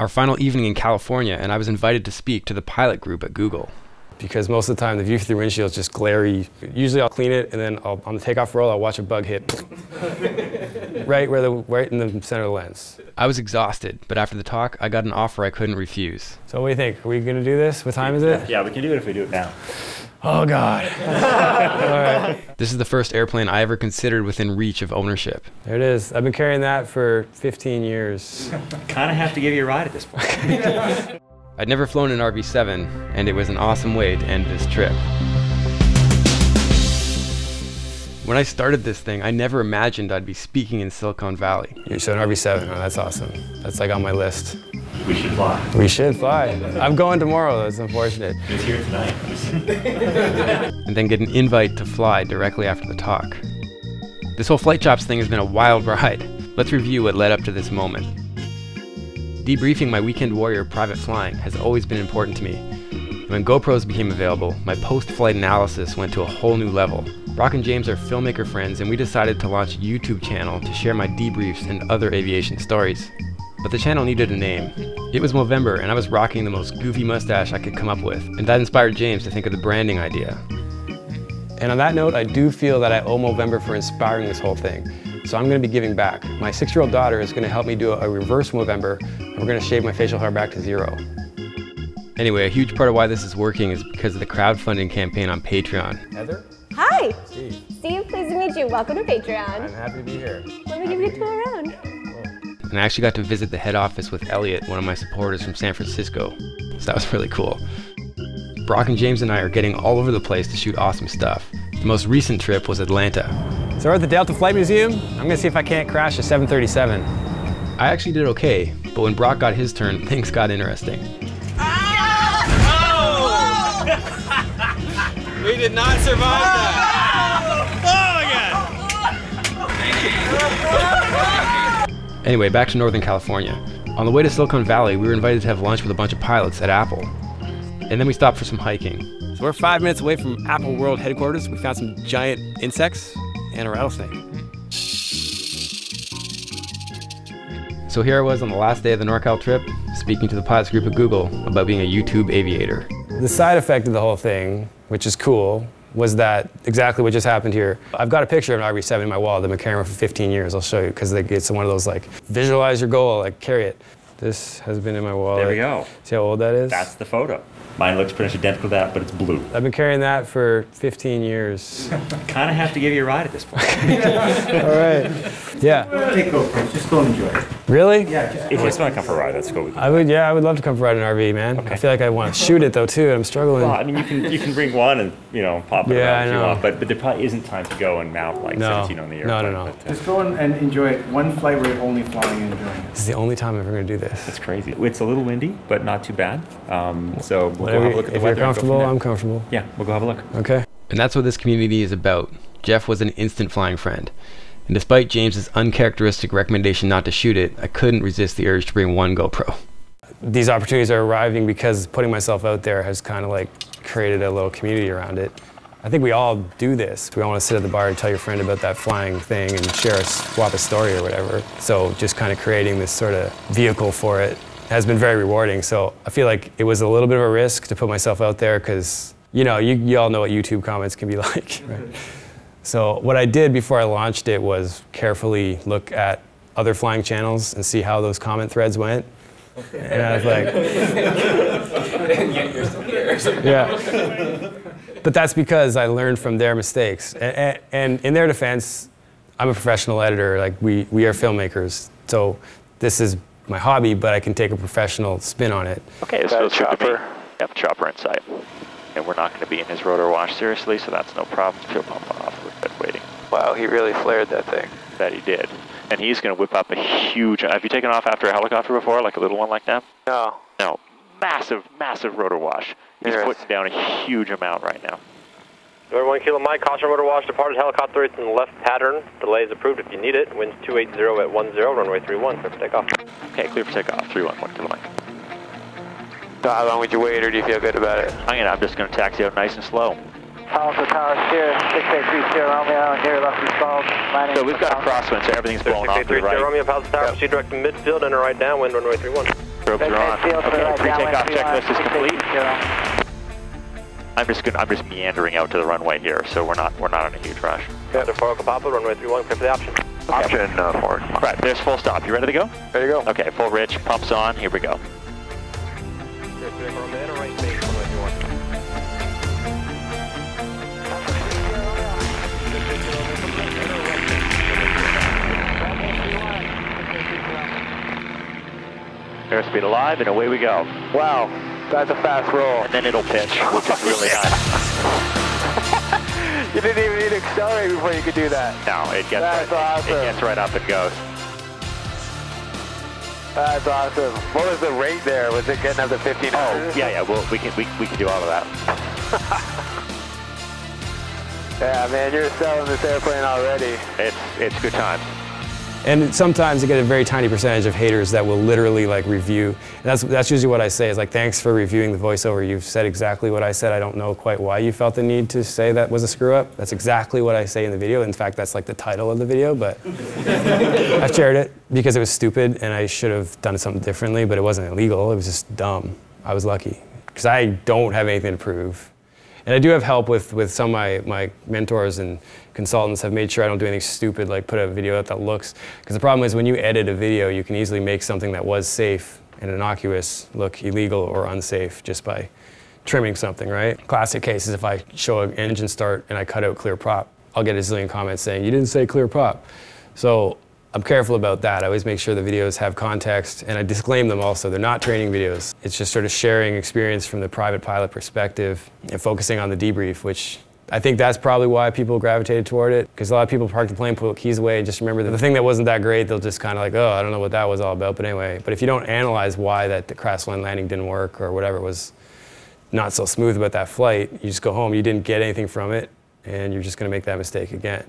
our final evening in California, and I was invited to speak to the pilot group at Google. Because most of the time the view through the windshield is just glary. Usually I'll clean it and then I'll, on the takeoff roll I'll watch a bug hit right where the right in the center of the lens. I was exhausted, but after the talk, I got an offer I couldn't refuse. So what do you think? Are we gonna do this? What time is it? Yeah, we can do it if we do it now. Oh God. This is the first airplane I ever considered within reach of ownership. There it is. I've been carrying that for 15 years. Kind of have to give you a ride at this point. I'd never flown an RV-7, and it was an awesome way to end this trip. When I started this thing, I never imagined I'd be speaking in Silicon Valley. So an RV7, oh, that's awesome. That's like on my list. we should fly. We should fly. I'm going tomorrow. That's unfortunate. It's here tonight. and then get an invite to fly directly after the talk. This whole Flight Chops thing has been a wild ride. Let's review what led up to this moment. Debriefing my Weekend Warrior private flying has always been important to me. And when GoPros became available, my post flight analysis went to a whole new level. Brock and James are filmmaker friends, and we decided to launch a YouTube channel to share my debriefs and other aviation stories. But the channel needed a name. It was Movember, and I was rocking the most goofy mustache I could come up with, and that inspired James to think of the branding idea. And on that note, I do feel that I owe Movember for inspiring this whole thing. So I'm going to be giving back. My six-year-old daughter is going to help me do a, a reverse Movember, and we're going to shave my facial hair back to zero. Anyway, a huge part of why this is working is because of the crowdfunding campaign on Patreon. Heather? Hi, Steve. Steve. Pleased to meet you. Welcome to Patreon. I'm happy to be here. Let me give you a tour around. And I actually got to visit the head office with Elliot, one of my supporters from San Francisco. So that was really cool. Brock and James and I are getting all over the place to shoot awesome stuff. The most recent trip was Atlanta. So we're at the Delta Flight Museum. I'm going to see if I can't crash a 737. I actually did okay, but when Brock got his turn, things got interesting. Oh! We did not survive that. Oh, anyway, back to Northern California. On the way to Silicon Valley, we were invited to have lunch with a bunch of pilots at Apple. And then we stopped for some hiking. So we're five minutes away from Apple World headquarters. We found some giant insects and a rattlesnake. So here I was on the last day of the NorCal trip, speaking to the pilots group at Google about being a YouTube aviator. The side effect of the whole thing, which is cool, was that exactly what just happened here. I've got a picture of an RV7 in my wall that I've been carrying for 15 years. I'll show you because it's one of those like visualize your goal, like carry it. This has been in my wallet. There we go. See how old that is? That's the photo. Mine looks pretty much identical to that, but it's blue. I've been carrying that for 15 years. Kind of have to give you a ride at this point. All right. Yeah. Take GoPros, just go and enjoy it. Really? Yeah, just if you just want to come for a ride, let's go with you. I would. Yeah, I would love to come for a ride in an RV, man. I feel like I want to shoot it though too. and I'm struggling. Well, I mean, you can you can bring one and you know pop it Yeah, around I if you want, but but there probably isn't time to go and mount like No. 17 on the No, airplane. no, no. But, uh, Just go and- and enjoy it. One flight rate only flying and enjoying it. This is the only time I'm ever going to do this. It's crazy. It's a little windy, but not too bad. Um, so we'll Whatever. go have a look at the if you're weather. and go from comfortable. I'm comfortable. Yeah, we'll go have a look. Okay. And that's what this community is about. Jeff was an instant flying friend. And despite James's uncharacteristic recommendation not to shoot it, I couldn't resist the urge to bring one GoPro. These opportunities are arriving because putting myself out there has kind of like created a little community around it. I think we all do this. We all want to sit at the bar and tell your friend about that flying thing and share a swap a story or whatever. So just kind of creating this sort of vehicle for it has been very rewarding. So I feel like it was a little bit of a risk to put myself out there because you know you, you all know what YouTube comments can be like. Right? So what I did before I launched it was carefully look at other flying channels and see how those comment threads went. And I was like, yeah. But that's because I learned from their mistakes. And, and in their defense, I'm a professional editor. Like we, we are filmmakers. So this is my hobby, but I can take a professional spin on it. Okay, this is Chopper. Yep, Chopper in sight. And we're not going to be in his rotor wash seriously, so that's no problem. Fuel pump off. We're good waiting. Wow, he really flared that thing. That he did. And he's going to whip up a huge. Have you taken off after a helicopter before, like a little one like that? No. No. Massive, massive rotor wash. He's Yes. putting down a huge amount right now. Number one kilo Mike, caution rotor wash, departed helicopter rates in the left pattern. Delay is approved if you need it. Winds 280 at 10, runway 31, clear for takeoff. Okay, clear for takeoff. 311 kilo Mike. So how long would you wait, or do you feel good about it? I'm, gonna, I'm just going to taxi out nice and slow. Alpha Tower Steer, 6830 Romeo, and here left stalled. So we've got a crosswind, so everything's blowing off to the 6830 right. Romeo, Palace Tower, proceed direct to midfield and a right downwind, runway 31. Strobes are on. Field to the Okay, pre-takeoff checklist is complete. I'm just gonna, I'm just meandering out to the runway here, so we're not we're not in a huge rush. Captain 4 Uncle Papa, runway 31, clear for the option. Option uh, forward. Right, there's full stop. You ready to go? There you go. Okay, full rich, pumps on. Here we go. Airspeed alive, and away we go. Wow, that's a fast roll. And then it'll pitch, which is really nice. You didn't even need to accelerate before you could do that. No, it gets That's right, awesome. it gets right up and goes. That's awesome. What was the rate there? Was it getting up to 1500? Oh, yeah, yeah. Well, we can we, we can do all of that. Yeah, man, you're selling this airplane already. It's it's good times. And sometimes I get a very tiny percentage of haters that will literally like review. And that's that's usually what I say is like, thanks for reviewing the voiceover. You've said exactly what I said. I don't know quite why you felt the need to say that was a screw up. That's exactly what I say in the video. In fact, that's like the title of the video. But I shared it because it was stupid and I should have done something differently. But it wasn't illegal. It was just dumb. I was lucky because I don't have anything to prove. And I do have help with, with some of my, my mentors and consultants have made sure I don't do anything stupid like put a video out that looks. Because the problem is when you edit a video, you can easily make something that was safe and innocuous look illegal or unsafe just by trimming something, right? Classic case is if I show an engine start and I cut out clear prop, I'll get a zillion comments saying, you didn't say clear prop. So I'm careful about that. I always make sure the videos have context and I disclaim them also. They're not training videos. It's just sort of sharing experience from the private pilot perspective and focusing on the debrief, which I think that's probably why people gravitated toward it. Because a lot of people park the plane, put keys away, and just remember that the thing that wasn't that great, they'll just kind of like, oh, I don't know what that was all about. But anyway, but if you don't analyze why that the crash line landing didn't work or whatever was not so smooth about that flight, you just go home, you didn't get anything from it, and you're just going to make that mistake again.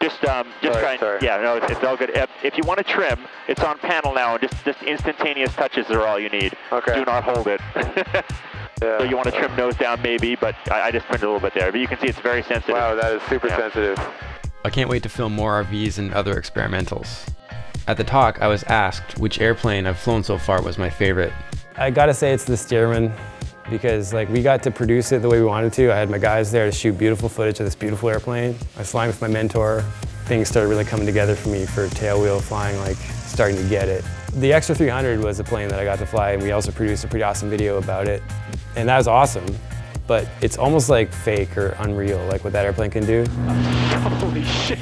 Just, um, just Sorry, try sorry. yeah, no, it's, it's all good. If, if you want to trim, it's on panel now, and just, just instantaneous touches are all you need. Okay. Do not hold it. Yeah. so you want to trim nose down maybe, but I, I just printed a little bit there. But you can see it's very sensitive. Wow, that is super Yeah. sensitive. I can't wait to film more RVs and other experimentals. At the talk, I was asked which airplane I've flown so far was my favorite. I gotta say it's the Stearman because like we got to produce it the way we wanted to. I had my guys there to shoot beautiful footage of this beautiful airplane. I was flying with my mentor. Things started really coming together for me for tailwheel flying, like starting to get it. The Extra 300 was a plane that I got to fly and we also produced a pretty awesome video about it. And that was awesome, but it's almost like fake or unreal, like what that airplane can do. Holy shit.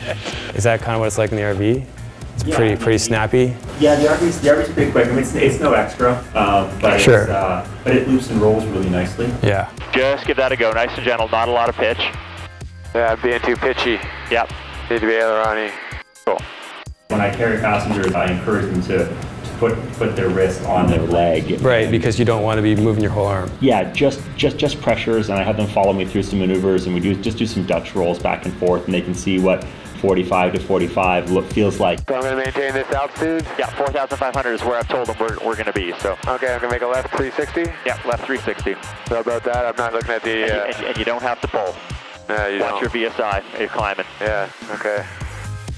Is that kind of what it's like in the RV? It's pretty, pretty snappy. Yeah, the RV's, the RV's pretty quick. I mean, it's, it's no extra, um, but, Sure. it's, uh, but it loops and rolls really nicely. Yeah. Just give that a go, nice and gentle, not a lot of pitch. Yeah, I'm being too pitchy. Yep. Need to be ailerony. Cool. When I carry passengers, I encourage them to, to put, put their wrist on their leg. Right, because you don't want to be moving your whole arm. Yeah, just, just, just pressures, and I have them follow me through some maneuvers, and we do just do some Dutch rolls back and forth, and they can see what 45 to 45 look feels like. So I'm going to maintain this altitude. Yeah, 4,500 is where I've told them we're, we're going to be. So, Okay, I'm going to make a left 360. yeah, left 360. So about that, I'm not looking at And, the. you, Uh, and, and you don't have to pull. yeah, you Watch don't. your VSI. You're climbing. Yeah, okay.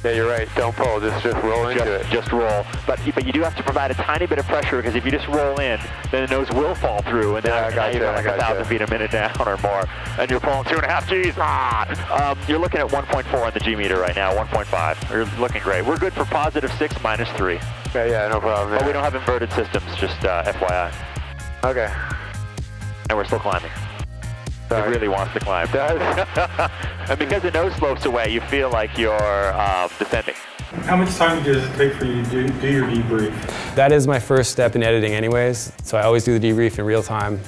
Yeah, you're right. Don't pull. Just just roll into it. Just, just roll. But but you do have to provide a tiny bit of pressure because if you just roll in, then the nose will fall through, and then Yeah, I now gotcha, you're I like a thousand feet a minute down or more, and you're pulling two and a half G's. Ah! Um, you're looking at 1.4 on the G meter right now, 1.5. You're looking great. We're good for positive six, minus three. Yeah, yeah, no problem. But we don't have inverted systems, just uh, FYI. Okay. And we're still climbing. Sorry. It really wants to climb. Does? and because the nose slopes away, you feel like you're uh, descending. How much time does it take for you to do, do your debrief? That is my first step in editing anyways, so I always do the debrief in real time,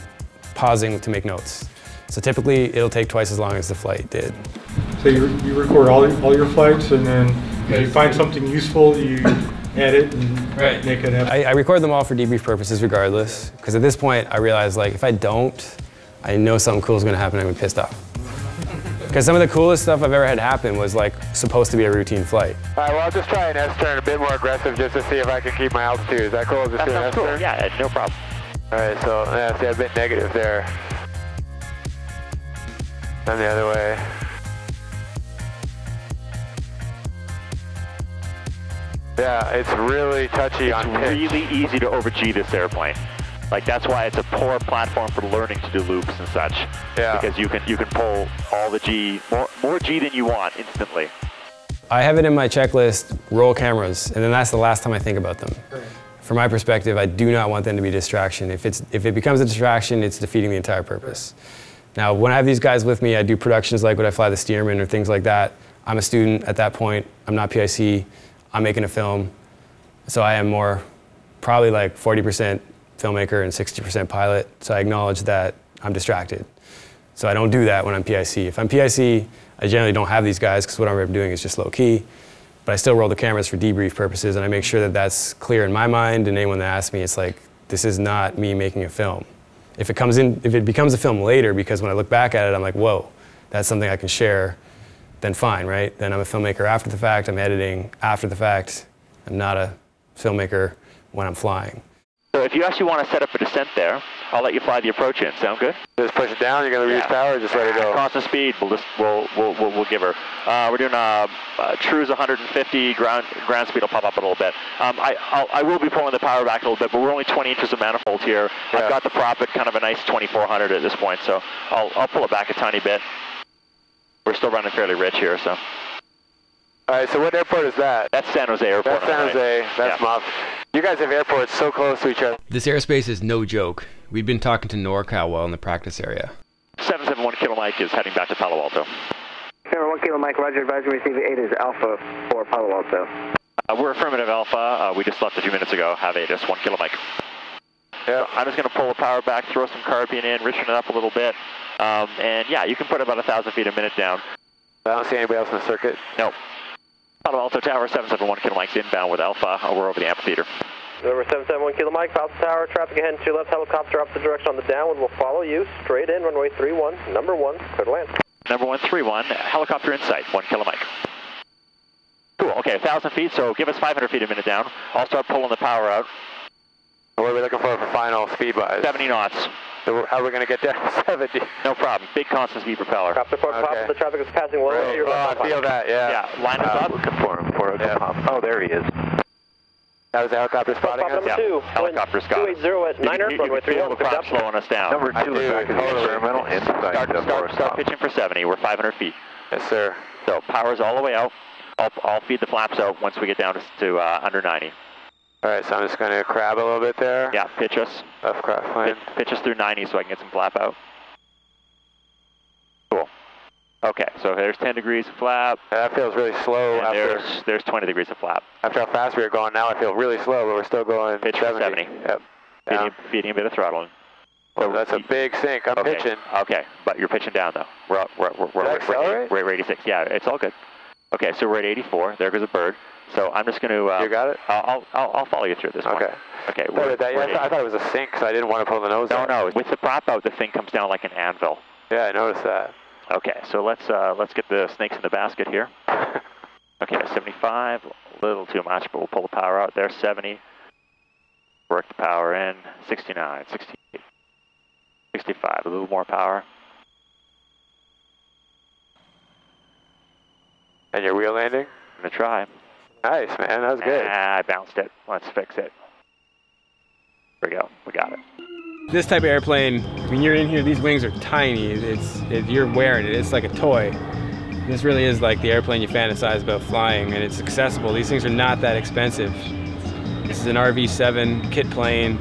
pausing to make notes. So typically it'll take twice as long as the flight did. So you, you record all, all your flights and then if you find something useful, you edit and make it happen. I, I record them all for debrief purposes regardless, because at this point I realize like if I don't, I know something cool is gonna happen I'm going to be pissed off. Because some of the coolest stuff I've ever had happen was like supposed to be a routine flight. All right, well, I'll just try an S-turn a bit more aggressive just to see if I can keep my altitude. Is that cool? Just That do an sounds cool. S-turn? Yeah, no problem. All right, so yeah, see, a bit negative there. And the other way. Yeah, it's really touchy It's on pitch. really easy to over G this airplane. Like that's why it's a poor platform for learning to do loops and such. Yeah. Because you can you can pull all the G more more G than you want instantly. I have it in my checklist, roll cameras, and then that's the last time I think about them. From my perspective, I do not want them to be a distraction. If, it's, if it becomes a distraction, it's defeating the entire purpose. Now, when I have these guys with me, I do productions like when I fly the Stearman or things like that. I'm a student at that point. I'm not PIC. I'm making a film. So I am more, probably like 40% filmmaker and 60% pilot. So I acknowledge that I'm distracted. So I don't do that when I'm PIC. If I'm PIC, I generally don't have these guys because what I'm doing is just low key. But I still roll the cameras for debrief purposes, and I make sure that that's clear in my mind. And anyone that asks me, it's like this is not me making a film. If it comes in, if it becomes a film later, because when I look back at it, I'm like, whoa, that's something I can share. Then fine, right? Then I'm a filmmaker after the fact. I'm editing after the fact. I'm not a filmmaker when I'm flying. So if you actually want to set up a descent there, I'll let you fly the approach in. Sound good? Just push it down. You're gonna reduce power. Or just let it go. Constant speed. We'll just we'll we'll we'll, we'll give her. Uh, we're doing a, uh cruise 150. Ground ground speed will pop up a little bit. Um, I I'll, I will be pulling the power back a little bit, but we're only 20 inches of manifold here. Yeah. I've got the prop at kind of a nice 2400 at this point, so I'll I'll pull it back a tiny bit. We're still running fairly rich here, so All right. So what airport is that? that's San Jose Airport. That's San the right. Jose. That's Yeah. Muff. You guys have airports so close to each other. This airspace is no joke. We've been talking to NorCal while in the practice area. 771 Kilo Mike is heading back to Palo Alto. Camera 1 Kilo Mike, Roger, advisory receive 8 is Alpha for Palo Alto. Uh, we're affirmative Alpha. Uh, we just left a few minutes ago. Have a just one Kilo Mike. Yeah. I'm just going to pull the power back, throw some carbine in, richen it up a little bit. Um, and yeah, you can put about a thousand feet a minute down. I don't see anybody else in the circuit. No. Palo Alto Tower 771 Kilo Mike's inbound with Alpha. Uh, we're over the amphitheater. Number 771 Kilo Mike, Palo Tower, traffic ahead to your left, helicopter opposite direction on the downwind We'll follow you straight in, runway 31, number 1, clear to land. Number 131, helicopter in sight, 1 Kilo Mike. Cool, okay, 1,000 feet, so give us 500 feet a minute down. I'll start pulling the power out. What are we looking for for final speed wise? 70 knots. So how are we gonna get down to 70? No problem. Big constant speed propeller. Copter port, Okay. pop, the traffic is passing low to your Oh. I feel that. Yeah. Yeah, line us up. Looking for him. For yeah. Oh, there he is. That was the helicopter spotting Pop us. Yeah, 2, helicopter's got it. 280 at 9 You- Earth, you- runway you can feel the good prop slowing us down. Number two is back in the experimental Start, start, start pitching for 70. We're 500 feet. Yes, sir. So power's all the way out. I'll, I'll feed the flaps out once we get down to, to uh, under 90. All right, so I'm just gonna crab a little bit there. Yeah, pitch us. Left Pitch, plane. pitch us through 90 so I can get some flap out. Cool. Okay, so there's 10 degrees of flap. That feels really slow And after there's, there's 20 degrees of flap. after how fast we were going. Now I feel really slow, but we're still going Pitch for 70. 70. Yep. Feeding, feeding a bit of throttling. So that's a big sink. I'm okay. pitching. Okay, but you're pitching down though. We're up, we're, we're, we're, we're, we're, we're at 86. Yeah, it's all good. Okay, so we're at 84. There goes a bird. So I'm just going to. Uh, You got it? I'll, I'll, I'll follow you through this one. Okay. Okay. Sorry we're- that. We're I, thought, I thought it was a sink because I didn't want to pull the nose No, out. no. With the prop out, the thing comes down like an anvil. Yeah, I noticed that. Okay, so let's uh, let's get the snakes in the basket here. Okay, 75, a little too much, but we'll pull the power out there. 70, work the power in. 69, 68, 65, a little more power. And your wheel landing? I'm gonna try. Nice, man. That was good. Ah, I bounced it. Let's fix it. There we go. We got it. This type of airplane, when you're in here, these wings are tiny. It's it, you're wearing it. It's like a toy. This really is like the airplane you fantasize about flying, and it's accessible. These things are not that expensive. This is an RV7 kit plane.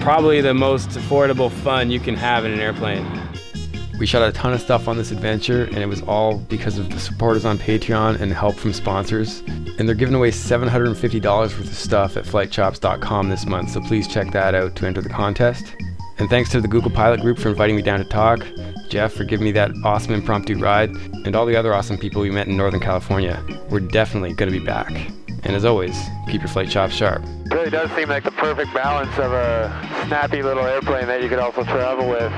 Probably the most affordable fun you can have in an airplane. We shot a ton of stuff on this adventure, and it was all because of the supporters on Patreon and help from sponsors. And they're giving away $750 worth of stuff at flightchops.com this month, so please check that out to enter the contest. And thanks to the Google Pilot Group for inviting me down to talk, Jeff for giving me that awesome impromptu ride, and all the other awesome people we met in Northern California. We're definitely going to be back. And as always, keep your flight chops sharp. It really does seem like the perfect balance of a snappy little airplane that you could also travel with.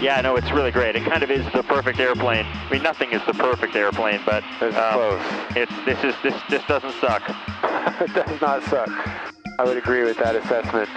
Yeah, no, it's really great. It kind of is the perfect airplane. I mean, nothing is the perfect airplane, but It's um, close. it's this is this this doesn't suck. it does not suck. I would agree with that assessment.